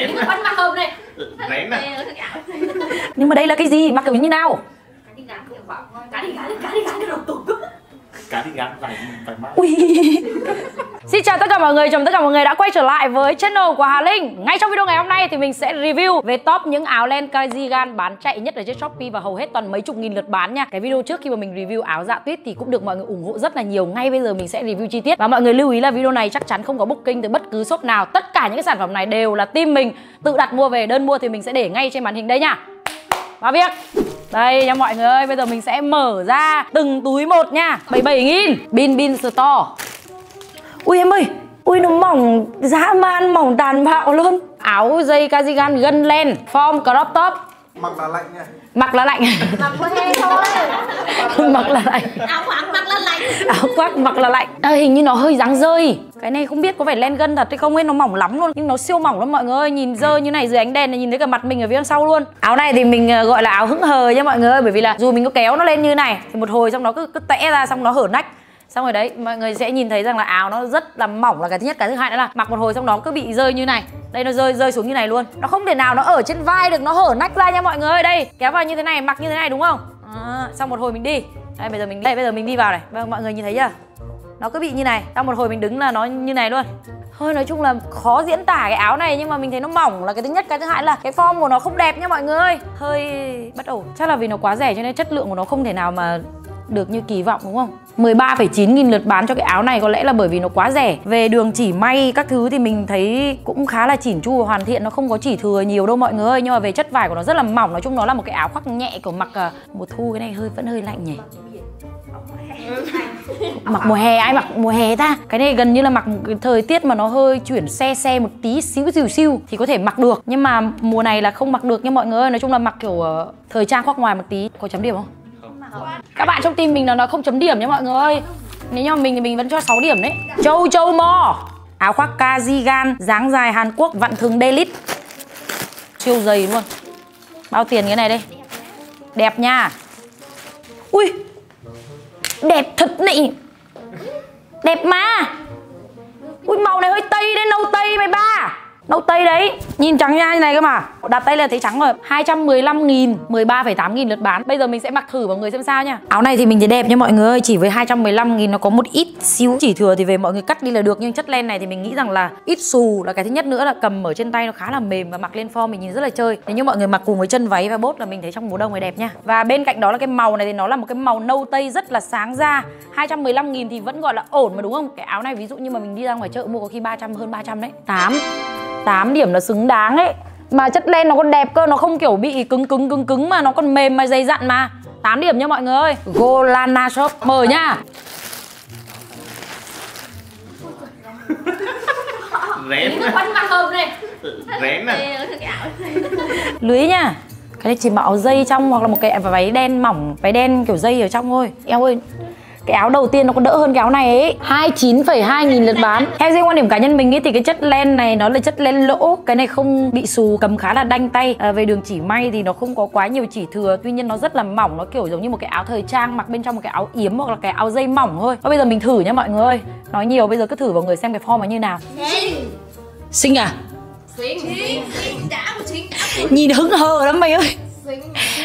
cái quần mặc hợp này cái áo nhưng mà đây là cái gì? Mặc kiểu như nào Cá đi gán kiểu bảo Cá đi gán, cá đi gán cái đầu tủ cá thì ngắn vài vài má Ui. Xin chào tất cả mọi người, chào mừng tất cả mọi người đã quay trở lại với channel của Hà Linh. Ngay trong video ngày hôm nay thì mình sẽ review về top những áo len cardigan bán chạy nhất ở trên Shopee Và hầu hết toàn mấy chục nghìn lượt bán nha. Cái video trước khi mà mình review áo dạ tuyết thì cũng được mọi người ủng hộ rất là nhiều. Ngay bây giờ mình sẽ review chi tiết. Và mọi người lưu ý là video này chắc chắn không có booking từ bất cứ shop nào. Tất cả những cái sản phẩm này đều là team mình tự đặt mua về. Đơn mua thì mình sẽ để ngay trên màn hình đây nha. Và việc. Đây nha mọi người ơi Bây giờ mình sẽ mở ra từng túi một nha. 77 nghìn. Bin Bin, Store. Ui em ơi, Ui nó mỏng, dã man, mỏng tàn bạo luôn. Áo dây cardigan gân len, Form crop top mặc là lạnh nha. Mặc là lạnh. Mặc thôi. Mặc là lạnh. Áo khoác mặc là lạnh. Áo khoác mặc là lạnh. À, Hình như nó hơi dáng rơi. Cái này không biết có phải len gân thật hay không ấy Nó mỏng lắm luôn. Nhưng nó siêu mỏng lắm mọi người ơi. Nhìn rơi như này dưới ánh đèn này nhìn thấy cả mặt mình ở phía đằng sau luôn. Áo này thì mình ờ, gọi là áo hững hờ nha mọi người ơi. Bởi vì là dù mình có kéo nó lên như này Thì một hồi xong nó cứ, cứ tẽ ra xong nó hở nách xong rồi đấy mọi người sẽ nhìn thấy rằng là áo nó rất là mỏng là cái thứ nhất cái thứ hai nữa là mặc một hồi xong đó cứ bị rơi như này. Đây nó rơi rơi xuống như này luôn. Nó không thể nào nó ở trên vai được nó hở nách ra nha mọi người ơi. Đây kéo vào như thế này mặc như thế này đúng không? À, xong một hồi mình đi. Đây bây giờ mình đây bây giờ mình đi vào này. Vâng mọi người nhìn thấy chưa? Nó cứ bị như này. Xong một hồi mình đứng là nó như này luôn. Thôi nói chung là khó diễn tả cái áo này nhưng mà mình thấy nó mỏng là cái thứ nhất. Cái thứ hai là cái form của nó không đẹp nha mọi người ơi. Hơi bất ổn. Chắc là vì nó quá rẻ cho nên chất lượng của nó không thể nào mà được như kỳ vọng đúng không? 13,9 nghìn lượt bán cho cái áo này có lẽ là bởi vì nó quá rẻ. Về đường chỉ may các thứ thì mình thấy cũng khá là chỉn chu và hoàn thiện Nó không có chỉ thừa nhiều đâu mọi người ơi. Nhưng mà về chất vải của nó rất là mỏng Nói chung nó là một cái áo khoác nhẹ của mặc ờ, mùa thu cái này hơi vẫn hơi lạnh nhỉ? Mặc mùa hè ai mặc mùa hè ta? Cái này gần như là mặc cái thời tiết mà nó hơi chuyển xe xe một tí xíu xíu xíu thì có thể mặc được. Nhưng mà mùa này là không mặc được nha mọi người ơi. Nói chung là mặc kiểu ờ, thời trang khoác ngoài một tí. Có chấm điểm không? Các bạn trong tim mình là nó không chấm điểm nhé mọi người. Ơi Nếu như mình thì mình vẫn cho 6 điểm đấy. Châu Châu Mo. Áo khoác cardigan dáng dài Hàn Quốc, vặn thừng Delit Siêu dày luôn. Bao tiền cái này đây? Đẹp nha. Ui, Đẹp thật nị. Đâu Nâu tây đấy Nhìn trắng nha như này cơ mà. Đặt tay lên thấy trắng rồi. 215 nghìn 13,8 nghìn lượt bán. Bây giờ mình sẽ mặc thử vào người xem sao nha. Áo này thì mình thấy đẹp nha mọi người ơi. Chỉ với 215 nghìn nó có một ít xíu. Chỉ thừa Thì về mọi người cắt đi là được. Nhưng chất len này thì mình nghĩ rằng là ít xù Là cái thứ nhất nữa là cầm ở trên tay nó khá là mềm Và mặc lên form mình nhìn rất là chơi. Nếu như mọi người mặc cùng với chân váy và bốt là mình thấy trong mùa đông này đẹp nha. Và bên cạnh đó là cái màu này thì nó là một cái màu nâu tây rất là sáng da. 215 nghìn thì vẫn gọi là ổn mà đúng không? Cái áo này ví dụ như mà mình đi ra ngoài chợ mua có khi 300 hơn 300 đấy. 8 8 điểm là xứng đáng ấy. Mà chất len nó còn đẹp cơ Nó không kiểu bị cứng cứng cứng cứng mà nó còn mềm mà dày dặn mà. 8 điểm nha mọi người. Ơi Golana Shop Mở nha. Rén. Này. Rén à? Áo Lưới nha. Cái này chỉ mặc áo dây trong hoặc là một cái váy đen mỏng Váy đen kiểu dây ở trong thôi. Eo ơi cái áo đầu tiên nó còn đỡ hơn cái áo này ấy. 29,2 nghìn lượt bán. Theo riêng quan điểm cá nhân mình ấy thì cái chất len này nó là chất len lỗ. Cái này không bị xù cầm khá là đanh tay. À, Về đường chỉ may thì nó không có quá nhiều chỉ thừa. Tuy nhiên nó rất là mỏng Nó kiểu giống như một cái áo thời trang mặc bên trong một cái áo yếm hoặc là cái áo dây mỏng thôi. Và bây giờ mình thử nhá mọi người ơi. Nói nhiều bây giờ cứ thử vào người xem cái form nó như nào. Xinh. Xinh à? Xinh Xinh Xinh. Đã một chính Nhìn hững hờ lắm mày ơi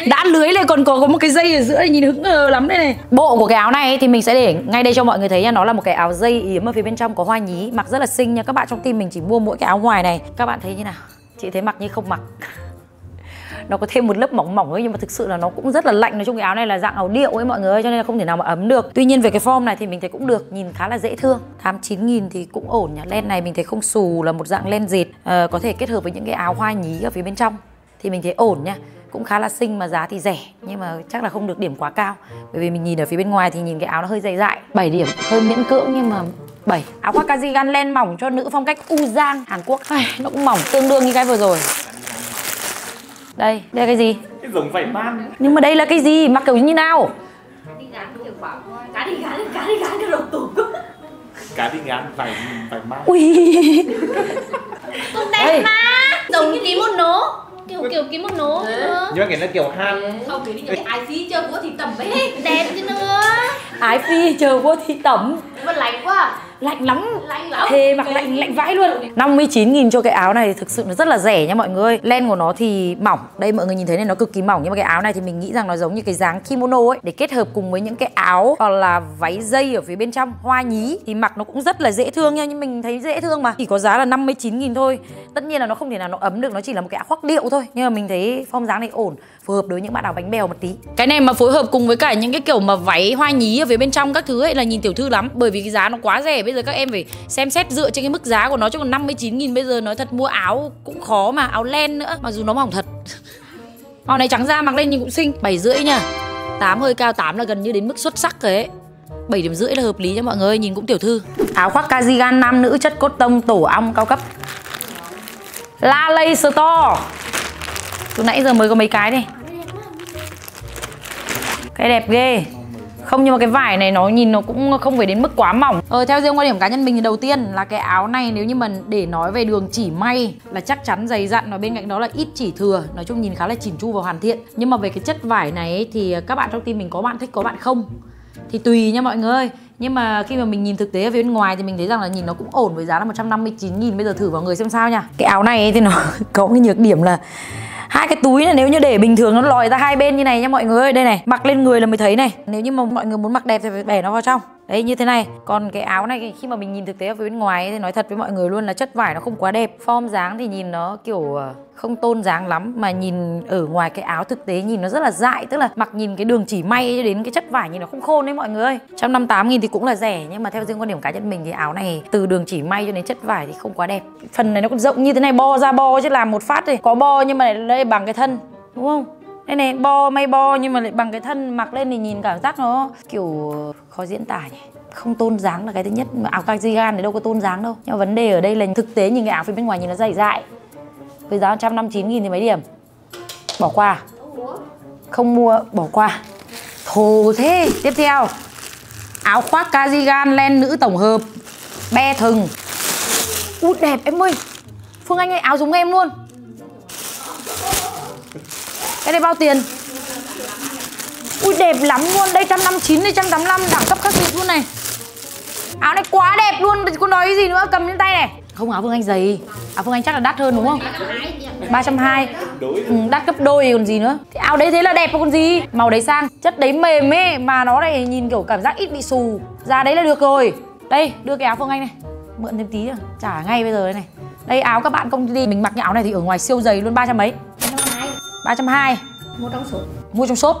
đã lưới này còn có, có một cái dây ở giữa nhìn hứng hờ lắm đây này. Bộ của cái áo này ấy, thì mình sẽ để ngay đây cho mọi người thấy nha. Nó là một cái áo dây yếm ở phía bên trong có hoa nhí mặc rất là xinh nha. Các bạn trong team mình chỉ mua mỗi cái áo ngoài này. Các bạn thấy như nào? Chị thấy mặc như không mặc. Nó có thêm một lớp mỏng mỏng ấy nhưng mà thực sự là nó cũng rất là lạnh. Nói chung cái áo này là dạng áo điệu ấy mọi người ơi cho nên là không thể nào mà ấm được. Tuy nhiên về cái form này thì mình thấy cũng được nhìn khá là dễ thương. 89 nghìn thì cũng ổn nhá len này mình thấy không xù là một dạng len dệt à, có thể kết hợp với những cái áo hoa nhí ở phía bên trong. Thì mình thấy ổn nha cũng khá là xinh mà giá thì rẻ nhưng mà chắc là không được điểm quá cao. Bởi vì mình nhìn ở phía bên ngoài thì nhìn cái áo nó hơi dày dại. 7 điểm hơi miễn cưỡng nhưng mà 7 áo khoác cardigan len mỏng cho nữ phong cách Uzang Hàn Quốc. Ai, nó cũng mỏng tương đương như cái vừa rồi. Đây đây là cái gì? Cái giống vảy ban nhưng mà đây là cái gì? Mặc kiểu như nào? Cá đi gán kiểu bảo Cá đi gán, cá đi gán cái đầu tủ cá đi gán vài vài má ui. Cũng đẹp mà. Giống như kimono Kiểu kiểu kimono nữa nhưng mà cái nó kiểu han Không, cái đi cái ai phí chơi của thì tầm ấy. Đẹp chứ nữa. Ái phi chờ vô thị tẩm. Mà lạnh quá lạnh lắm. Lạnh lắm. Thề mặc lạnh lạnh vãi luôn. 59 nghìn cho cái áo này thực sự nó rất là rẻ nha mọi người len của nó thì mỏng. Đây mọi người nhìn thấy này nó cực kỳ mỏng nhưng mà cái áo này thì mình nghĩ rằng nó giống như cái dáng kimono ấy. Để kết hợp cùng với những cái áo hoặc là váy dây ở phía bên trong hoa nhí thì mặc nó cũng rất là dễ thương nha. Nhưng mình thấy dễ thương mà. Chỉ có giá là 59 nghìn thôi. Tất nhiên là nó không thể nào nó ấm được nó chỉ là một cái áo khoác điệu thôi. Nhưng mà mình thấy form dáng này ổn phù hợp đối với những bạn áo bánh bèo một tí. Cái này mà phối hợp cùng với cả những cái kiểu mà váy hoa nhí ở phía bên trong các thứ ấy là nhìn tiểu thư lắm. Bởi vì cái giá nó quá rẻ bây giờ các em phải xem xét dựa trên cái mức giá của nó, chứ còn 59 nghìn bây giờ nói thật, mua áo cũng khó mà, áo len nữa, mặc dù nó mỏng thật. Màu này trắng da, mặc lên nhìn cũng xinh, bảy rưỡi nha. 8 hơi cao 8 là gần như đến mức xuất sắc rồi ấy. 7 điểm rưỡi là hợp lý nha mọi người, nhìn cũng tiểu thư. Áo khoác cardigan nam nữ, chất cốt tông, tổ ong cao cấp. La Lay Store. Từ nãy giờ mới có mấy cái đây. Cái đẹp ghê không nhưng mà cái vải này nó nhìn nó cũng không phải đến mức quá mỏng. Ờ theo riêng quan điểm cá nhân mình thì đầu tiên là cái áo này nếu như mà để nói về đường chỉ may là chắc chắn dày dặn và bên cạnh đó là ít chỉ thừa Nói chung nhìn khá là chỉn chu và hoàn thiện. Nhưng mà về cái chất vải này ấy, thì các bạn trong team mình có bạn thích có bạn không? Thì tùy nha mọi người nhưng mà khi mà mình nhìn thực tế ở phía bên ngoài thì mình thấy rằng là nhìn nó cũng ổn với giá là 159 nghìn. Bây giờ thử vào người xem sao nha. Cái áo này thì nó có cái nhược điểm là hai cái túi này nếu như để bình thường nó lòi ra hai bên như này nha mọi người ơi. Đây này, mặc lên người là mới thấy này. Nếu như mà mọi người muốn mặc đẹp thì phải bẻ nó vào trong đấy như thế này. Còn cái áo này khi mà mình nhìn thực tế ở phía bên ngoài ấy, thì nói thật với mọi người luôn là chất vải nó không quá đẹp. Form dáng thì nhìn nó kiểu ờ, không tôn dáng lắm mà nhìn ở ngoài cái áo thực tế nhìn nó rất là dại. Tức là mặc nhìn cái đường chỉ may cho đến cái chất vải nhìn nó không khôn đấy mọi người ơi. 158 nghìn thì cũng là rẻ nhưng mà theo riêng quan điểm cá nhân mình thì áo này từ đường chỉ may cho đến chất vải thì không quá đẹp. Phần này nó còn rộng như thế này bo ra bo chứ làm một phát thì có bo nhưng mà đây bằng cái thân đúng không? Đây này, bo, may bo, nhưng mà lại bằng cái thân mặc lên thì nhìn cảm giác nó kiểu khó diễn tả nhỉ. Không tôn dáng là cái thứ nhất, mà áo cardigan thì đâu có tôn dáng đâu. Nhưng mà vấn đề ở đây là thực tế nhìn cái áo phía bên ngoài nhìn nó dày dại. Với giá 159 nghìn thì mấy điểm? Bỏ qua. Không mua, bỏ qua. Thồ thế, tiếp theo. Áo khoác cardigan len nữ tổng hợp. Be thừng. Út đẹp, em ơi. Phương anh ơi, áo giống em luôn cái này bao tiền? Ui đẹp lắm luôn. Đây 159 đây 185 đẳng cấp khắc nghiệt luôn này. Áo này quá đẹp luôn. Cô nói cái gì nữa? Cầm trên tay này. Không áo phương anh dày áo phương anh chắc là đắt hơn đúng không? 320 ừ, đắt gấp đôi còn gì nữa. Thì áo đấy thế là đẹp còn gì? Màu đấy sang. Chất đấy mềm ấy mà nó lại nhìn kiểu cảm giác ít bị xù. Ra đấy là được rồi. Đây đưa cái áo phương anh này. Mượn thêm tí nữa, trả ngay bây giờ đây này. Đây áo các bạn công ty mình mặc cái áo này thì ở ngoài siêu dày luôn ba trăm mấy ba trăm hai. Một trong số mua trong shop.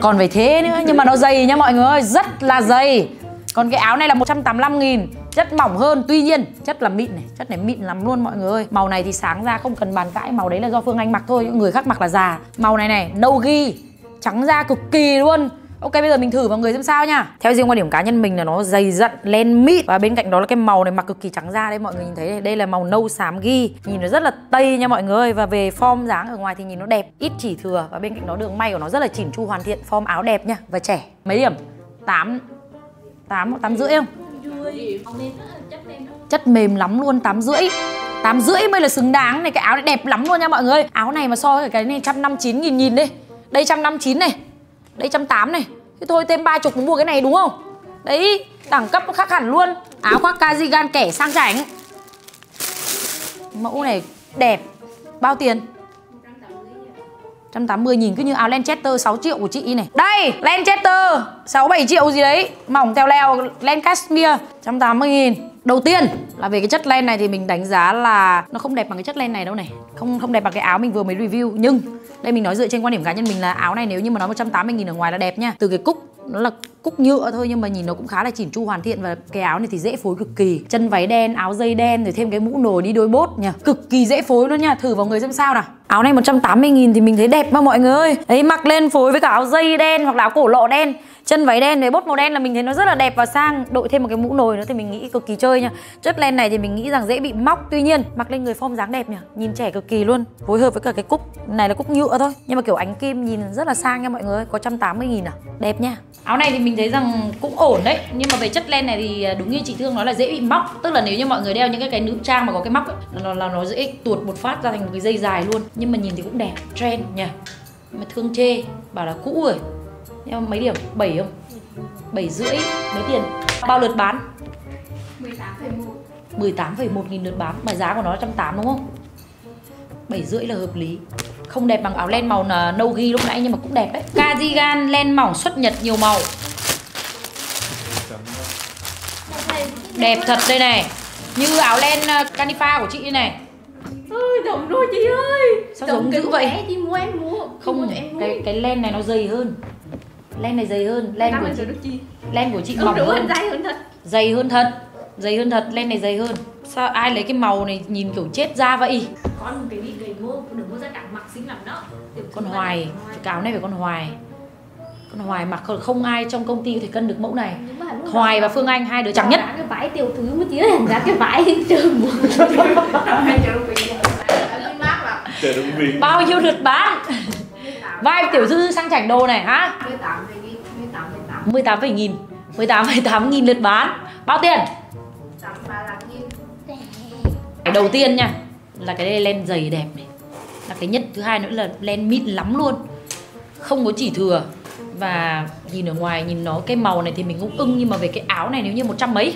Còn phải thế nữa nhưng mà nó dày nha mọi người ơi rất là dày. Còn cái áo này là 185 nghìn chất mỏng hơn tuy nhiên chất là mịn này chất này mịn lắm luôn mọi người ơi. Màu này thì sáng ra không cần bàn cãi màu đấy là do phương anh mặc thôi những người khác mặc là già. Màu này này nâu ghi trắng da cực kỳ luôn Ok bây giờ mình thử vào người xem sao nha. Theo riêng quan điểm cá nhân mình là nó dày dặn len mịn. Và bên cạnh đó là cái màu này mặc cực kỳ trắng da Đây mọi người nhìn thấy đây, đây là màu nâu xám ghi. Nhìn nó rất là tây nha mọi người. Và về form dáng ở ngoài thì nhìn nó đẹp Ít chỉ thừa. Và bên cạnh đó đường may của nó rất là chỉn chu hoàn thiện Form áo đẹp nha. Và trẻ Mấy điểm? 8 8 8 rưỡi không? Chất mềm lắm luôn 8 rưỡi. 8 rưỡi mới là xứng đáng này Cái áo này đẹp lắm luôn nha mọi người. Áo này mà so với cái này 159 nghìn nhìn đi. Đây 159 này đây 180 này. Thế thôi, thêm ba chục mua cái này đúng không? Đấy, đẳng cấp khác hẳn luôn. Áo khoác cardigan kẻ sang chảnh. Mẫu này đẹp. Bao tiền? 180 nghìn. Cứ như áo Lanchester 6 triệu của chị này. Đây, Lanchester 6-7 triệu gì đấy. Mỏng teo leo len 180 nghìn. Đầu tiên là về cái chất len này thì mình đánh giá là nó không đẹp bằng cái chất len này đâu này. Không không đẹp bằng cái áo mình vừa mới review. Nhưng, đây mình nói dựa trên quan điểm cá nhân mình là áo này nếu như mà nó 180 nghìn ở ngoài là đẹp nha. Từ cái cúc, nó là cúc nhựa thôi nhưng mà nhìn nó cũng khá là chỉn chu hoàn thiện và cái áo này thì dễ phối cực kỳ. Chân váy đen, áo dây đen, rồi thêm cái mũ nồi đi đôi bốt nha. Cực kỳ dễ phối luôn nha. Thử vào người xem sao nào. Áo này 180 nghìn thì mình thấy đẹp mà mọi người ơi. Đấy mặc lên phối với cả áo dây đen hoặc là áo cổ lộ đen chân váy đen với bốt màu đen là mình thấy nó rất là đẹp và sang đội thêm một cái mũ nồi nữa thì mình nghĩ cực kỳ chơi nha. Chất len này thì mình nghĩ rằng dễ bị móc tuy nhiên mặc lên người form dáng đẹp nhỉ nhìn trẻ cực kỳ luôn. Phối hợp với cả cái cúc này là cúc nhựa thôi nhưng mà kiểu ánh kim nhìn rất là sang nha mọi người có 180 nghìn à đẹp nha. Áo này thì mình thấy rằng cũng ổn đấy nhưng mà về chất len này thì à, đúng như chị thương nói là dễ bị móc. Tức là nếu như mọi người đeo những cái cái nữ trang mà có cái móc ấy, là, là nó dễ tuột một phát ra thành một cái dây dài luôn. Nhưng mà nhìn thì cũng đẹp trend nhỉ. Mà thương chê bảo là cũ rồi nhưng mấy điểm? 7 không? 7 rưỡi mấy tiền? Bao lượt bán? 18,1 18,1 nghìn lượt bán. Mà giá của nó là 180 đúng không? 7 rưỡi là hợp lý. Không đẹp bằng áo len màu nâu ghi lúc nãy nhưng mà cũng đẹp đấy. Cardigan len mỏng xuất nhật nhiều màu. Đẹp thật đây này. Như áo len uh, canifa của chị đây này. Ơi giống rồi chị ơi. Sao giống dữ vậy? Chị mua em mua mua không cho em mua. cái cái len này nó dày hơn len này dày hơn len của chị len của chị Ừ mỏng đúng hơn. hơn dày hơn thật. Dày hơn thật dày hơn thật len này dày hơn. Sao ai lấy cái màu này nhìn kiểu chết da vậy? Con cái đi gầy mua Đừng mua ra cả mặc xinh lắm đó. Tiểu con hoài này, cái áo này phải con hoài. Con hoài mặc không, không ai trong công ty có thể cân được mẫu này. Hoài và phương anh hai đứa trắng nhất. cái vải tiểu thứ mà chị ơi Giá cái vải trường đúng bao nhiêu lượt bán vai tiểu thư sang chảnh đồ này hả? 18 nghìn 18,8 nghìn lượt bán. Bao tiền? Cái đầu tiên nha là cái đây len dày đẹp này. Là cái nhất thứ hai nữa là len mịn lắm luôn. Không có chỉ thừa. Và nhìn ở ngoài nhìn nó cái màu này thì mình cũng ưng nhưng mà về cái áo này nếu như một trăm mấy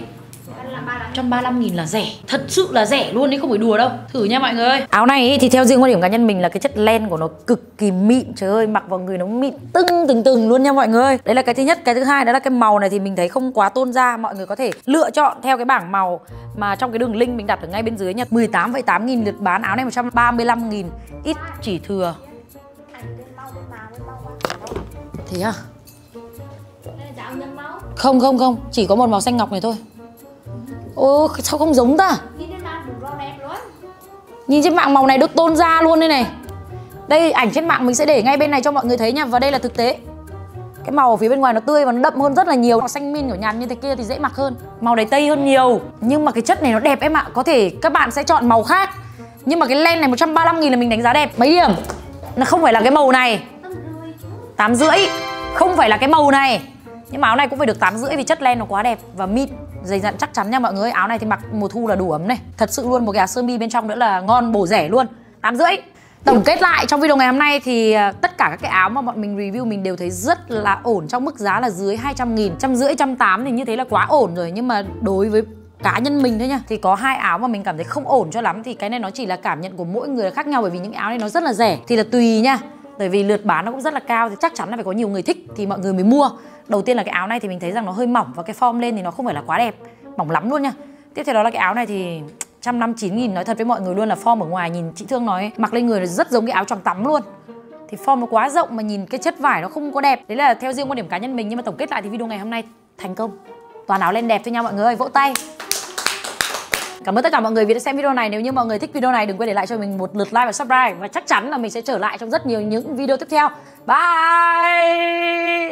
135 nghìn là rẻ. Thật sự là rẻ luôn đấy không phải đùa đâu. Thử nha mọi người ơi. Áo này thì theo riêng quan điểm cá nhân mình là cái chất len của nó cực kỳ mịn. Trời ơi mặc vào người nó mịn tưng từng từng luôn nha mọi người ơi. Đấy là cái thứ nhất. Cái thứ hai đó là cái màu này thì mình thấy không quá tôn da Mọi người có thể lựa chọn theo cái bảng màu Mà trong cái đường link mình đặt ở ngay bên dưới nha. 18,8 nghìn lượt bán. Áo này 135 nghìn. Ít chỉ thừa. Thế à? Không không không. Chỉ có một màu xanh ngọc này thôi Ô sao không giống ta. Nhìn trên mạng màu này được tôn da luôn đây này. Đây, ảnh trên mạng mình sẽ để ngay bên này cho mọi người thấy nha. Và đây là thực tế. Cái màu ở phía bên ngoài nó tươi và nó đậm hơn rất là nhiều. Màu xanh min của nhàn như thế kia thì dễ mặc hơn. Màu này tây hơn nhiều. Nhưng mà cái chất này nó đẹp em ạ. Có thể các bạn sẽ chọn màu khác. Nhưng mà cái len này 135 nghìn là mình đánh giá đẹp. Mấy điểm? Nó không phải là cái màu này. Tâm rơi chứ tám rưỡi. Không phải là cái màu này. Nhưng mà áo này cũng phải được tám rưỡi vì chất len nó quá đẹp Và mịn dày dặn chắc chắn nha mọi người. Áo này thì mặc mùa thu là đủ ấm này. Thật sự luôn một cái áo sơ mi bên trong nữa là ngon bổ rẻ luôn. Tám rưỡi. Tổng kết lại trong video ngày hôm nay thì à, tất cả các cái áo mà bọn mình review mình đều thấy rất là ổn. Trong mức giá là dưới 200 nghìn Trăm rưỡi, trăm tám thì như thế là quá ổn rồi. Nhưng mà đối với cá nhân mình thôi nha thì có hai áo mà mình cảm thấy không ổn cho lắm. Thì cái này nó chỉ là cảm nhận của mỗi người khác nhau bởi vì những áo này nó rất là rẻ. Thì là tùy nha bởi vì lượt bán nó cũng rất là cao thì chắc chắn là phải có nhiều người thích thì mọi người mới mua. Đầu tiên là cái áo này thì mình thấy rằng nó hơi mỏng và cái form lên thì nó không phải là quá đẹp, mỏng lắm luôn nha. Tiếp theo đó là cái áo này thì trăm năm chín nghìn, nói thật với mọi người luôn là form ở ngoài nhìn chị thương nói, mặc lên người nó rất giống cái áo choàng tắm luôn. Thì form nó quá rộng mà nhìn cái chất vải nó không có đẹp. Đấy là theo riêng quan điểm cá nhân mình, nhưng mà tổng kết lại thì video ngày hôm nay thành công. Toàn áo lên đẹp thôi nha mọi người vỗ tay. Cảm ơn tất cả mọi người vì đã xem video này. Nếu như mọi người thích video này, đừng quên để lại cho mình một lượt like và subscribe và chắc chắn là mình sẽ trở lại trong rất nhiều những video tiếp theo. Bye.